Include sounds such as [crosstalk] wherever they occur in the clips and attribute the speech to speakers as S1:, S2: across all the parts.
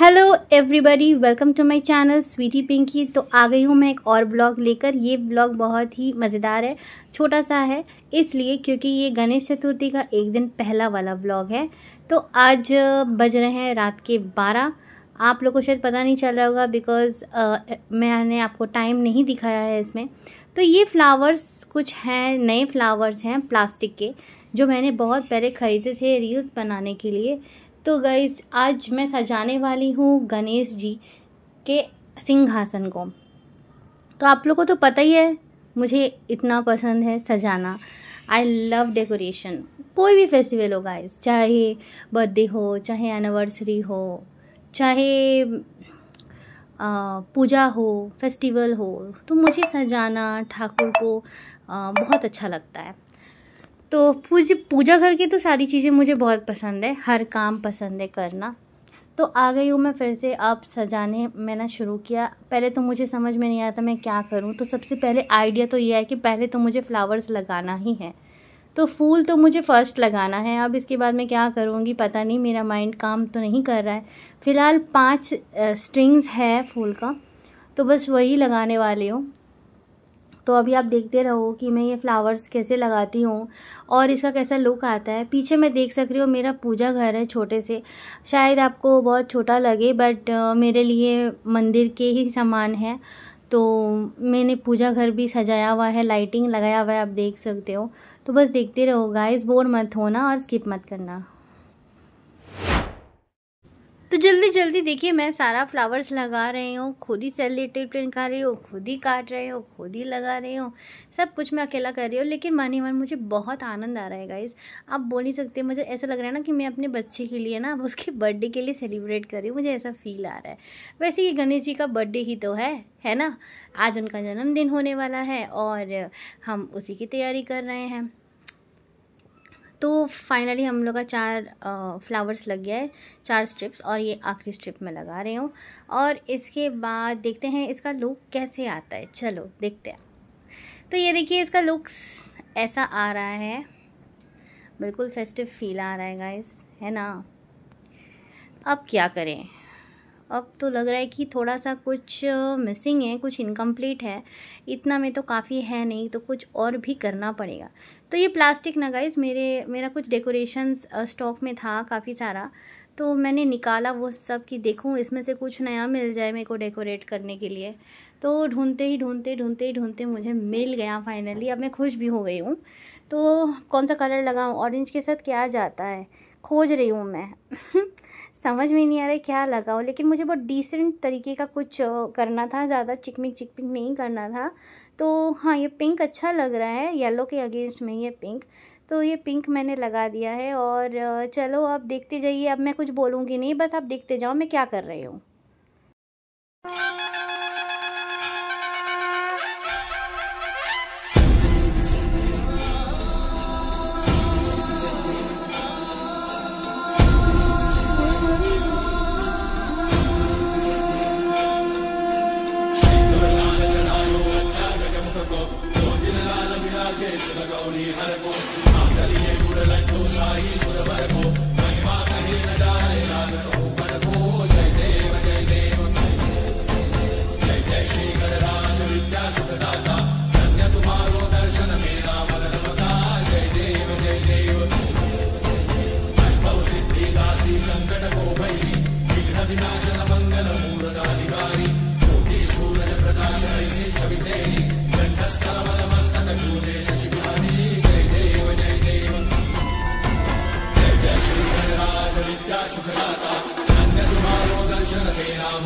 S1: Hello everybody welcome to my channel Sweety Pinky तो आ गई हूँ मैं एक और ब्लॉग लेकर। ये ब्लॉग बहुत ही मज़ेदार है, छोटा सा है, इसलिए क्योंकि ये गणेश चतुर्थी का एक दिन पहला वाला ब्लॉग है। तो आज बज रहे हैं रात के बारह। आप लोग को शायद पता नहीं चल रहा होगा बिकॉज़ मैंने आपको टाइम नहीं दिखाया है इसमें। तो ये फ्लावर्स कुछ हैं, नए फ्लावर्स हैं प्लास्टिक के, जो मैंने बहुत पहले ख़रीदे थे रील्स बनाने के लिए। तो गईस आज मैं सजाने वाली हूँ गणेश जी के सिंहासन को। तो आप लोगों को तो पता ही है, मुझे इतना पसंद है सजाना। आई लव डेकोरेशन कोई भी फेस्टिवल हो गाइस चाहे बर्थडे हो, चाहे एनिवर्सरी हो, चाहे पूजा हो फेस्टिवल हो तो मुझे सजाना ठाकुर को बहुत अच्छा लगता है। तो पूज, पूजा घर की तो सारी चीज़ें मुझे बहुत पसंद है। हर काम पसंद है करना। तो आ गई हूँ मैं फिर से अब सजाने, मैंने शुरू किया। पहले तो मुझे समझ में नहीं आया था मैं क्या करूँ। तो सबसे पहले आइडिया तो ये है कि पहले तो मुझे फ्लावर्स लगाना ही है। तो फूल तो मुझे फ़र्स्ट लगाना है। अब इसके बाद मैं क्या करूँगी पता नहीं। मेरा माइंड काम तो नहीं कर रहा है। फ़िलहाल पाँच स्ट्रिंग्स है फूल का। तो बस वही लगाने वाली हूँ। तो अभी आप देखते रहो कि मैं ये फ्लावर्स कैसे लगाती हूँ और इसका कैसा लुक आता है। पीछे मैं देख सक रही हूँ, मेरा पूजा घर है छोटे से। शायद आपको बहुत छोटा लगे बट मेरे लिए मंदिर के ही समान है। तो मैंने पूजा घर भी सजाया हुआ है लाइटिंग लगाया हुआ है, आप देख सकते हो। तो बस देखते रहो गाइस बोर मत होना और स्किप मत करना। तो जल्दी जल्दी देखिए, मैं सारा फ्लावर्स लगा रही हूँ, खुद ही सेलेटिव पेन कर रही हूँ, खुद ही काट रही हूँ, खुद ही लगा रही हूँ, सब कुछ मैं अकेला कर रही हूँ, लेकिन मानी मन मुझे बहुत आनंद आ रहा है गाइज़ आप बोल नहीं सकते, मुझे ऐसा लग रहा है ना कि मैं अपने बच्चे के लिए ना उसके बर्थडे के लिए सेलिब्रेट कर रही हूँ, मुझे ऐसा फील आ रहा है. वैसे ये गणेश जी का बर्थडे ही तो है है ना? आज उनका जन्मदिन होने वाला है और हम उसी की तैयारी कर रहे हैं. तो फाइनली हम लोग का चार फ्लावर्स लग गया है, चार स्ट्रिप्स और ये आखिरी स्ट्रिप में लगा रही हूँ। और इसके बाद देखते हैं इसका लुक कैसे आता है। चलो, देखते हैं। तो ये देखिए इसका लुक्स ऐसा आ रहा है। बिल्कुल फेस्टिव फील आ रहा है गाइस है ना? अब क्या करें? अब तो लग रहा है कि थोड़ा सा कुछ मिसिंग है, कुछ इनकम्प्लीट है। इतना में तो काफ़ी है नहीं तो कुछ और भी करना पड़ेगा। तो ये प्लास्टिक ना गाइज़ मेरे, मेरा कुछ डेकोरेशंस स्टॉक में था काफ़ी सारा। तो मैंने निकाला वो सब कि देखूँ इसमें से कुछ नया मिल जाए मेरे को डेकोरेट करने के लिए। तो ढूंढते ही ढूंढते ढूंढते ही ढूंढते मुझे मिल गया फाइनली अब मैं खुश भी हो गई हूँ। तो कौन सा कलर लगाऊँ? ऑरेंज के साथ क्या जाता है? खोज रही हूँ मैं। [laughs] समझ में नहीं आ रहा क्या लगाओ लेकिन मुझे बहुत डिसेंट तरीके का कुछ करना था, ज़्यादा चिकमिक चिकमिक नहीं करना था। तो हाँ ये पिंक अच्छा लग रहा है येलो के अगेंस्ट में ये पिंक तो ये पिंक मैंने लगा दिया है और चलो आप देखते जाइए। अब मैं कुछ बोलूँगी नहीं, बस आप देखते जाओ, मैं क्या कर रही हूँ।
S2: राजेश लगौरी हर को मांगलिए गुड़ लड्डू शाही सुरवर को महिमा कहीं न जाए राग तो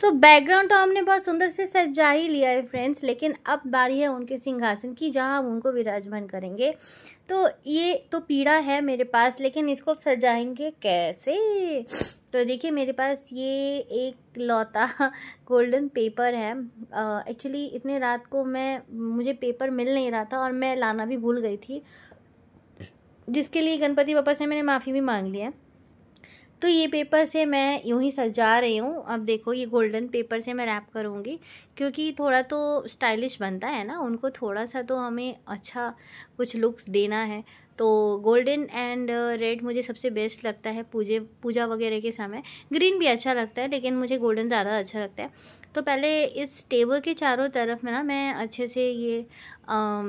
S1: सो बैकग्राउंड तो हमने बहुत सुंदर से सजा ही लिया है फ्रेंड्स लेकिन अब बारी है उनके सिंहासन की, जहाँ हम उनको विराजमान करेंगे। तो ये तो पीड़ा है मेरे पास, लेकिन इसको सजाएँगे कैसे? तो देखिए, मेरे पास ये एक लौता [laughs] गोल्डन पेपर है। एक्चुअली इतने रात को मैं, मुझे पेपर मिल नहीं रहा था और मैं लाना भी भूल गई थी। जिसके लिए गणपति पापा से मैंने माफ़ी भी मांग लिया तो ये पेपर से मैं यूँ ही सजा रही हूँ। अब देखो ये गोल्डन पेपर से मैं रैप करूँगी क्योंकि थोड़ा तो स्टाइलिश बनता है ना उनको थोड़ा सा तो हमें अच्छा कुछ लुक्स देना है। तो गोल्डन एंड रेड मुझे सबसे बेस्ट लगता है पूजे पूजा वगैरह के समय। ग्रीन भी अच्छा लगता है लेकिन मुझे गोल्डन ज़्यादा अच्छा लगता है। तो पहले इस टेबल के चारों तरफ़ में ना मैं अच्छे से ये आ,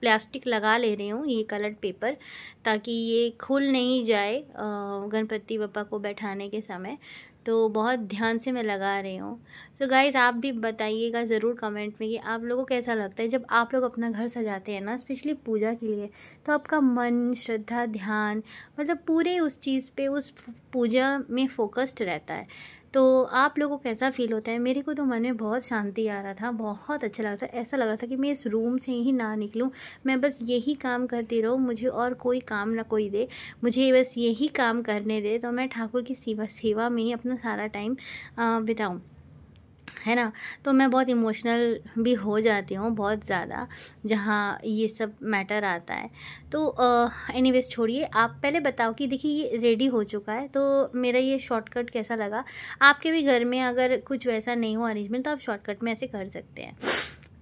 S1: प्लास्टिक लगा ले रही हूँ, ये कलर्ड पेपर ताकि ये खुल नहीं जाए गणपति बप्पा को बैठाने के समय। तो बहुत ध्यान से मैं लगा रही हूँ। तो गाइज़ आप भी बताइएगा ज़रूर कमेंट में कि आप लोगों को कैसा लगता है। जब आप लोग अपना घर सजाते हैं ना स्पेशली पूजा के लिए तो आपका मन, श्रद्धा, ध्यान मतलब पूरे उस चीज़ पे, उस पूजा में फोकस्ड रहता है। तो आप लोगों को कैसा फ़ील होता है? मेरे को तो मन में बहुत शांति आ रहा था, बहुत अच्छा लग रहा था। ऐसा लग रहा था कि मैं इस रूम से ही ना निकलूं। मैं बस यही काम करती रहूँ, मुझे और कोई काम ना कोई दे। मुझे बस यही काम करने दे तो मैं ठाकुर की सेवा सेवा में ही अपना सारा टाइम बिताऊँ। है ना? तो मैं बहुत इमोशनल भी हो जाती हूँ बहुत ज़्यादा, जहाँ ये सब मैटर आता है। तो एनीवेज छोड़िए, आप पहले बताओ कि देखिए ये रेडी हो चुका है तो मेरा ये शॉर्टकट कैसा लगा? आपके भी घर में अगर कुछ वैसा नहीं हो अरेंजमेंट तो आप शॉर्टकट में ऐसे कर सकते हैं।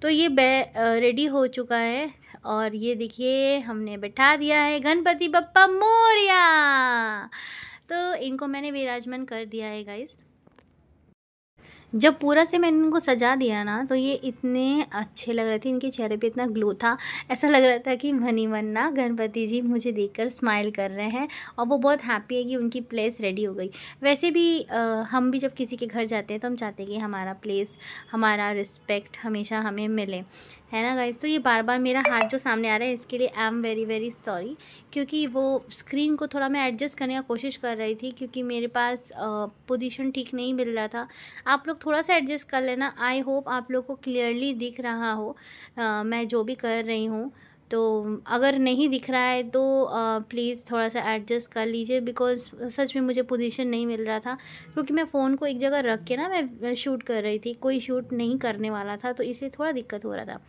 S1: तो ये बै रेडी हो चुका है, और ये देखिए हमने बैठा दिया है गणपति बप्पा मोरिया। तो इनको मैंने विराजमान कर दिया है गाइस जब पूरा से मैंने इनको सजा दिया ना तो ये इतने अच्छे लग रहे थे इनके चेहरे पे इतना ग्लो था। ऐसा लग रहा था कि मनी मन्ना गणपति जी मुझे देखकर स्माइल कर रहे हैं और वो बहुत हैप्पी है कि उनकी प्लेस रेडी हो गई। वैसे भी आ, हम भी जब किसी के घर जाते हैं तो हम चाहते हैं कि हमारा प्लेस हमारा रिस्पेक्ट हमेशा हमें मिले। है ना गाइज़ तो ये बार बार मेरा हाथ जो सामने आ रहा है इसके लिए I am very very sorry क्योंकि वो स्क्रीन को थोड़ा मैं एडजस्ट करने का कोशिश कर रही थी क्योंकि मेरे पास पोजीशन ठीक नहीं मिल रहा था। आप लोग थोड़ा सा एडजस्ट कर लेना। आई होप आप लोग को क्लियरली दिख रहा हो। आ, मैं जो भी कर रही हूँ तो अगर नहीं दिख रहा है तो प्लीज़ थोड़ा सा एडजस्ट कर लीजिए बिकॉज़ सच में मुझे पोजीशन नहीं मिल रहा था। क्योंकि मैं फ़ोन को एक जगह रख के ना मैं शूट कर रही थी, कोई शूट नहीं करने वाला था तो इसलिए थोड़ा दिक्कत हो रहा था।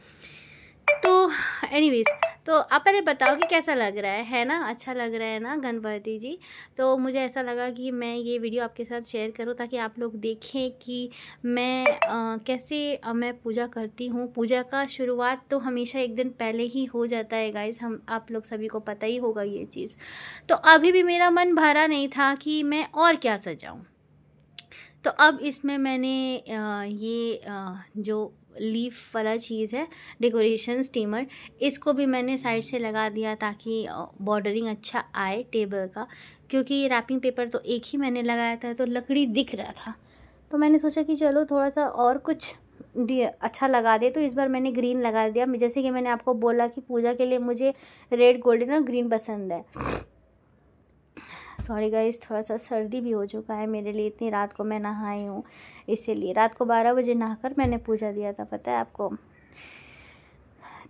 S1: तो एनीवेज तो आप पहले बताओ कि कैसा लग रहा है है ना? अच्छा लग रहा है ना गणपति जी? तो मुझे ऐसा लगा कि मैं ये वीडियो आपके साथ शेयर करूँ ताकि आप लोग देखें कि मैं आ, कैसे आ, मैं पूजा करती हूँ। पूजा का शुरुआत तो हमेशा एक दिन पहले ही हो जाता है गाइज़ हम आप लोग सभी को पता ही होगा ये चीज़। तो अभी भी मेरा मन भरा नहीं था कि मैं और क्या सजाऊँ। तो अब इसमें मैंने ये जो लीफ वाला चीज़ है, डेकोरेशन स्टीमर, इसको भी मैंने साइड से लगा दिया ताकि बॉर्डरिंग अच्छा आए टेबल का, क्योंकि ये रैपिंग पेपर तो एक ही मैंने लगाया था तो लकड़ी दिख रहा था। तो मैंने सोचा कि चलो थोड़ा सा और कुछ अच्छा लगा दे तो इस बार मैंने ग्रीन लगा दिया। जैसे कि मैंने आपको बोला कि पूजा के लिए मुझे रेड गोल्डन और ग्रीन पसंद है। सॉरी गाइस थोड़ा सा सर्दी भी हो चुका है मेरे लिए, इतनी रात को मैं नहाई हूँ, इसीलिए। रात को बारह बजे नहाकर मैंने पूजा दिया था, पता है आपको?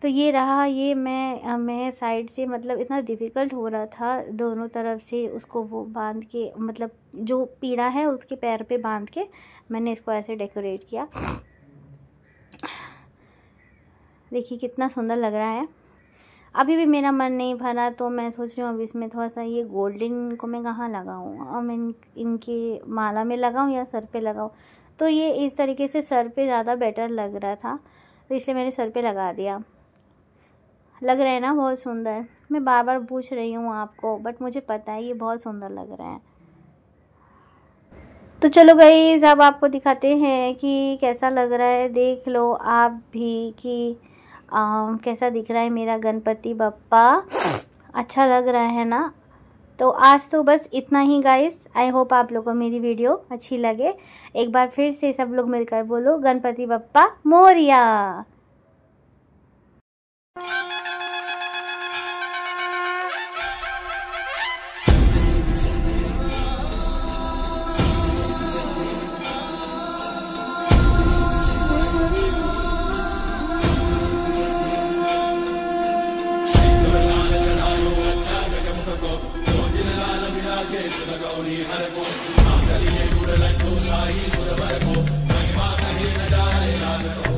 S1: तो ये रहा, ये मैं मैं साइड से मतलब इतना डिफ़िकल्ट हो रहा था दोनों तरफ़ से उसको वो बाँध के मतलब जो पीड़ा है उसके पैर पे बाँध के मैंने इसको ऐसे डेकोरेट किया। देखिए कितना सुंदर लग रहा है। अभी भी मेरा मन नहीं भरा तो मैं सोच रही हूँ अब इसमें थोड़ा सा ये गोल्डन को मैं कहाँ लगाऊँ? और मैं इनके माला में लगाऊँ या सर पे लगाऊँ? तो ये इस तरीके से सर पे ज़्यादा बेटर लग रहा था तो इसलिए मैंने सर पे लगा दिया। लग रहा है ना बहुत सुंदर? मैं बार बार पूछ रही हूँ आपको बट मुझे पता है ये बहुत सुंदर लग रहा है। तो चलो गई अब आपको दिखाते हैं कि कैसा लग रहा है। देख लो आप भी कि आ, कैसा दिख रहा है मेरा गणपति बप्पा? अच्छा लग रहा है ना? तो आज तो बस इतना ही गाइस आई होप आप लोगों को मेरी वीडियो अच्छी लगे। एक बार फिर से सब लोग मिलकर बोलो गणपति बप्पा मोरिया!
S2: शिव हर को मांगलिये गुड़ लड्डू साई सुरवर को महिमा कहे न जाए लाल को